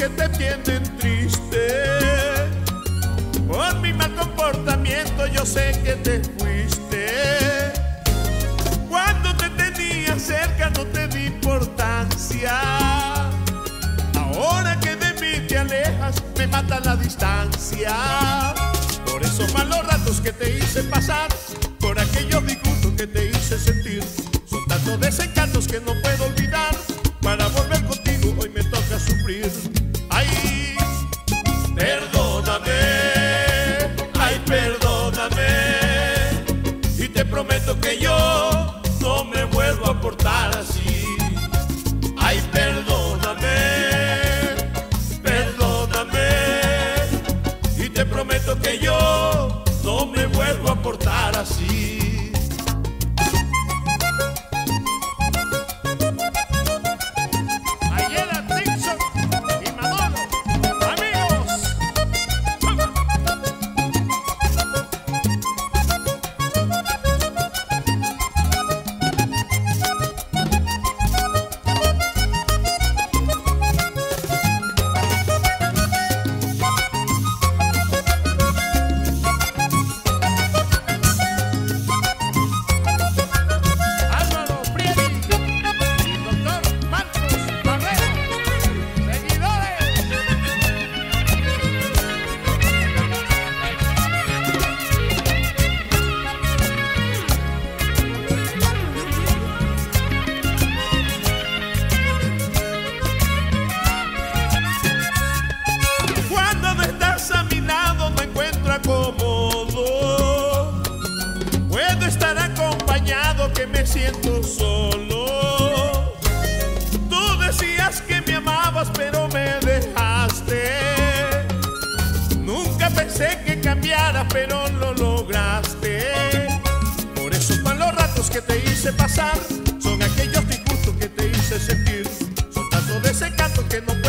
que te tienen triste. Por mi mal comportamiento yo sé que te fuiste. Cuando te tenía cerca no te di importancia. Ahora que de mí te alejas me mata la distancia. Por esos malos ratos que te hice pasar, por aquellos disgustos que te hice sentir. Son tantos desencantos que no puedo estar acompañado que me siento solo. Tú decías que me amabas pero me dejaste. Nunca pensé que cambiara pero lo lograste. Por esos malos ratos que te hice pasar son aquellos disgustos que te hice sentir. Son tantos desencantos que no